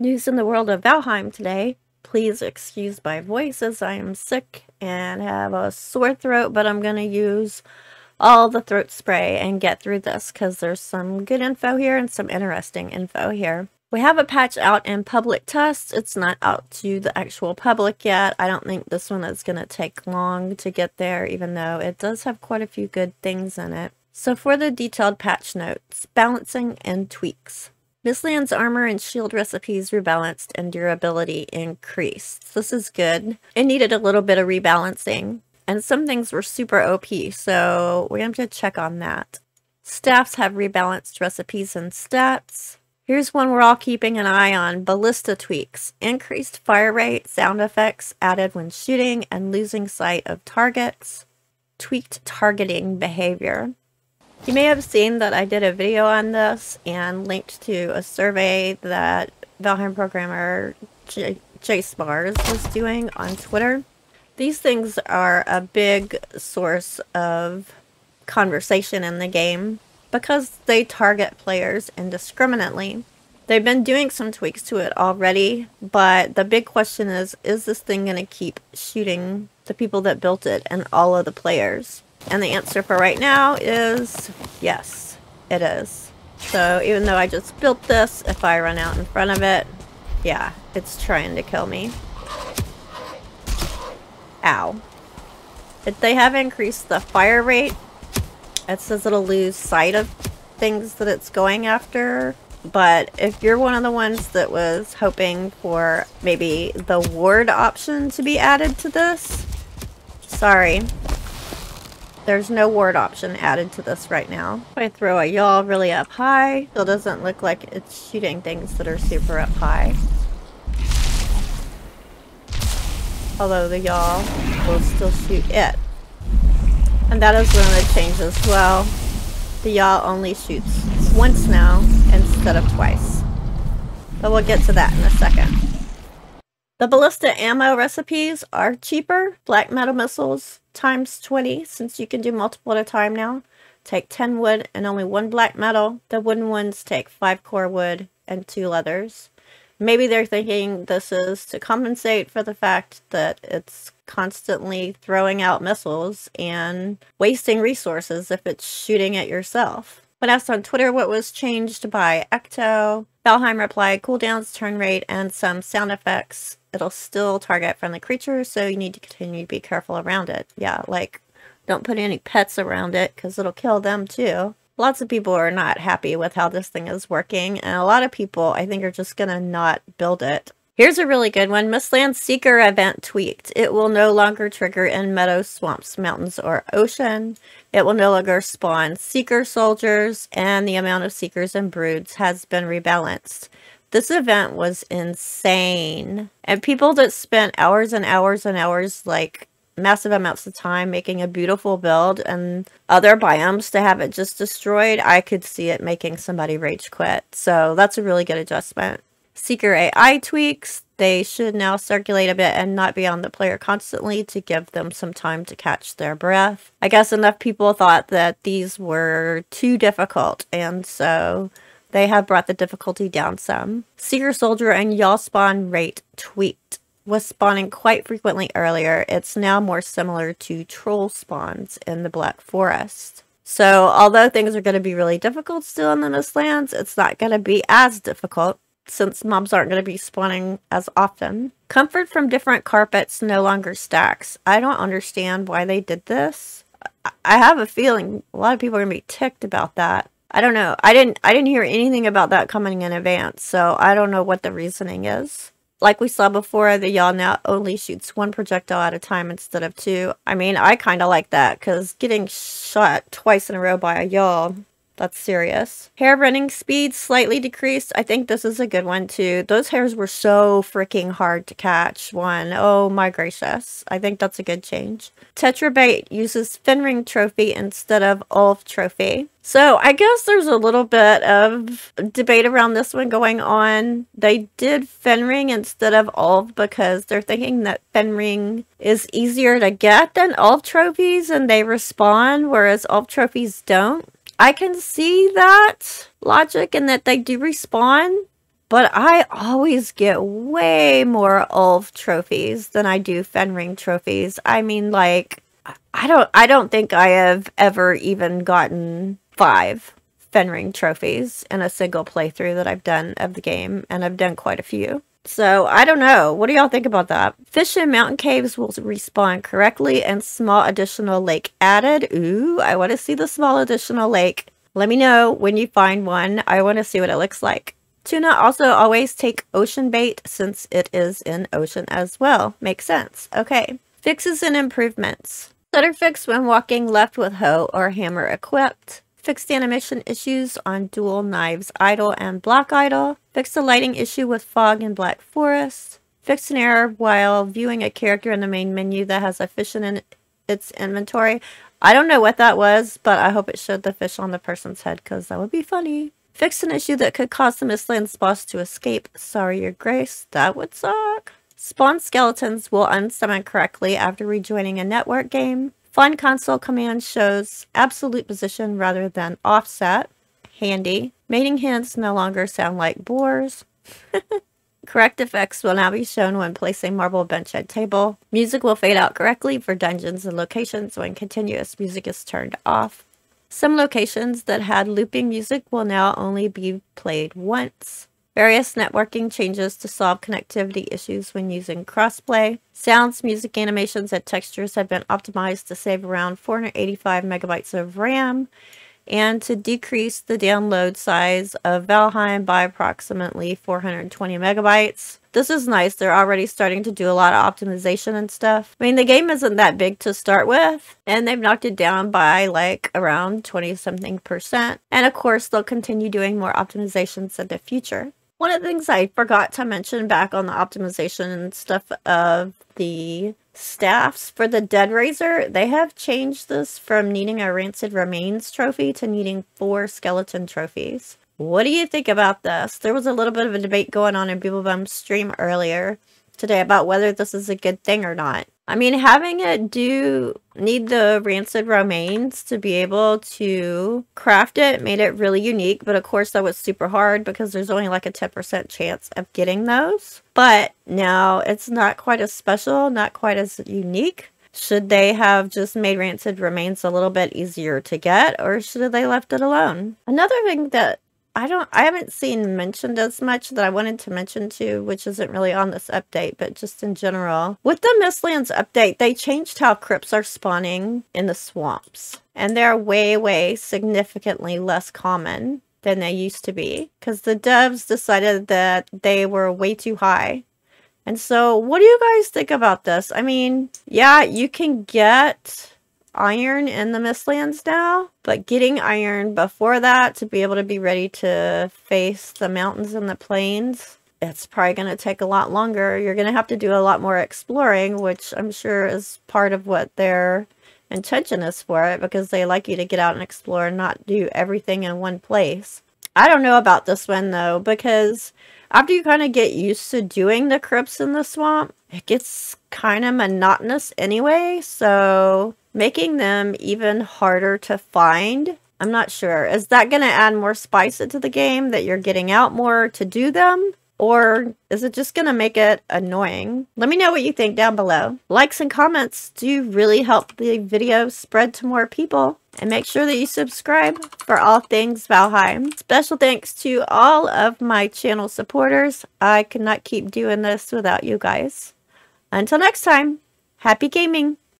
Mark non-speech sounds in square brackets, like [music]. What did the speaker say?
News in the world of Valheim today. Please excuse my voice as I am sick and have a sore throat, but I'm going to use all the throat spray and get through this because there's some good info here and some interesting info here. We have a patch out in public test. It's not out to the actual public yet. I don't think this one is going to take long to get there, even though it does have quite a few good things in it. So for the detailed patch notes, balancing and tweaks. Mistlands armor and shield recipes rebalanced and durability increased. This is good. It needed a little bit of rebalancing. And some things were super OP, so we have to check on that. Staffs have rebalanced recipes and stats. Here's one we're all keeping an eye on. Ballista tweaks. Increased fire rate, sound effects added when shooting and losing sight of targets. Tweaked targeting behavior. You may have seen that I did a video on this and linked to a survey that Valheim programmer J, J Spars was doing on Twitter. These things are a big source of conversation in the game because they target players indiscriminately. They've been doing some tweaks to it already, but the big question is, is this thing going to keep shooting the people that built it and all of the players? And the answer for right now is yes, it is. So even though I just built this, if I run out in front of it, yeah, it's trying to kill me. Ow. If they have increased the fire rate, it says it'll lose sight of things that it's going after. But if you're one of the ones that was hoping for maybe the ward option to be added to this, sorry, there's no ward option added to this right now. If I throw a Gjall really up high, still doesn't look like it's shooting things that are super up high. Although the Gjall will still shoot it. And that is one of the changes as well. The Gjall only shoots once now instead of twice. But we'll get to that in a second. The ballista ammo recipes are cheaper. Black metal missiles times 20 since you can do multiple at a time now. Take 10 wood and only one black metal. The wooden ones take 5 core wood and 2 leathers. Maybe they're thinking this is to compensate for the fact that it's constantly throwing out missiles and wasting resources if it's shooting at yourself. When asked on Twitter what was changed by Ecto, Valheim replied cooldowns, turn rate, and some sound effects. It'll still target friendly creatures, so you need to continue to be careful around it. Yeah, like don't put any pets around it because it'll kill them too. Lots of people are not happy with how this thing is working, and a lot of people I think are just gonna not build it Here's a really good one. Mistland Seeker event tweaked. It will no longer trigger in meadows, swamps, mountains, or ocean. It will no longer spawn Seeker soldiers, and the amount of Seekers and broods has been rebalanced. This event was insane. And people that spent hours and hours and hours, like massive amounts of time making a beautiful build and other biomes to have it just destroyed, I could see it making somebody rage quit. So that's a really good adjustment. Seeker AI tweaks. They should now circulate a bit and not be on the player constantly to give them some time to catch their breath. I guess enough people thought that these were too difficult, and so they have brought the difficulty down some. Seeker Soldier and Gjall spawn rate tweaked. Was spawning quite frequently earlier. It's now more similar to troll spawns in the Black Forest. So, although things are going to be really difficult still in the Mistlands, it's not going to be as difficult since mobs aren't going to be spawning as often. Comfort from different carpets no longer stacks. I don't understand why they did this. I have a feeling a lot of people are going to be ticked about that. I don't know. I didn't I didn't hear anything about that coming in advance, so I don't know what the reasoning is. Like we saw before, the Gjall now only shoots one projectile at a time instead of two. I mean, I kind of like that because getting shot twice in a row by a Gjall that's serious. Hare running speed slightly decreased. I think this is a good one too. Those hares were so freaking hard to catch. One, oh my gracious. I think that's a good change. Tetrabite uses Fenring Trophy instead of Ulv Trophy. So I guess there's a little bit of debate around this one going on. They did Fenring instead of Ulv because they're thinking that Fenring is easier to get than Ulv trophies and they respawn, whereas Ulv trophies don't. I can see that logic and that they do respawn, But I always get way more Ulv trophies than I do Fenring trophies. I mean, like, I don't, I don't think I have ever even gotten five Fenring trophies in a single playthrough that I've done of the game, and I've done quite a few. So, I don't know. What do y'all think about that? Fish in mountain caves will respawn correctly and small additional lake added. Ooh, I want to see the small additional lake. Let me know when you find one. I want to see what it looks like. Tuna also always take ocean bait since it is in ocean as well. Makes sense. Okay. Fixes and improvements. Stutter fix when walking left with hoe or hammer equipped. Fixed animation issues on dual knives idle and block idle. Fixed a lighting issue with fog in black forest. Fixed an error while viewing a character in the main menu that has a fish in its inventory. I don't know what that was, but I hope it showed the fish on the person's head because that would be funny. Fixed an issue that could cause the Mistlands boss to escape. Sorry, your grace. That would suck. Spawn skeletons will unsummon correctly after rejoining a network game. Find console command shows absolute position rather than offset. Handy. Mating hints no longer sound like boars. [laughs] Correct effects will now be shown when placing marble bench at table. Music will fade out correctly for dungeons and locations when continuous music is turned off. Some locations that had looping music will now only be played once. Various networking changes to solve connectivity issues when using crossplay. Sounds, music animations, and textures have been optimized to save around 485 megabytes of RAM and to decrease the download size of Valheim by approximately 420 megabytes. This is nice. They're already starting to do a lot of optimization and stuff. I mean, the game isn't that big to start with, and they've knocked it down by like around 20 something percent. And of course, they'll continue doing more optimizations in the future. One of the things I forgot to mention back on the optimization and stuff of the staffs for the Dead Raiser, they have changed this from needing a Rancid Remains trophy to needing four skeleton trophies. What do you think about this? There was a little bit of a debate going on in Beeblebum's stream earlier today about whether this is a good thing or not. I mean, having it do need the rancid remains to be able to craft it made it really unique. But of course, that was super hard because there's only like a 10% chance of getting those. But now it's not quite as special, not quite as unique. Should they have just made rancid remains a little bit easier to get or should they left it alone? Another thing that I don't I haven't seen mentioned as much that I wanted to mention too, which isn't really on this update, but just in general. With the Mistlands update, they changed how crypts are spawning in the swamps. And they're way, way significantly less common than they used to be. Because the devs decided that they were way too high. And so what do you guys think about this? I mean, yeah, you can get iron in the Mistlands now, but getting iron before that to be able to be ready to face the mountains and the plains, it's probably going to take a lot longer. You're going to have to do a lot more exploring, which I'm sure is part of what their intention is for it because they like you to get out and explore and not do everything in one place. I don't know about this one though because after you kind of get used to doing the crypts in the swamp, it gets kind of monotonous anyway. So making them even harder to find. I'm not sure. Is that going to add more spice into the game that you're getting out more to do them? Or is it just going to make it annoying? Let me know what you think down below. Likes and comments do really help the video spread to more people. And make sure that you subscribe for all things Valheim. Special thanks to all of my channel supporters. I could not keep doing this without you guys. Until next time, happy gaming!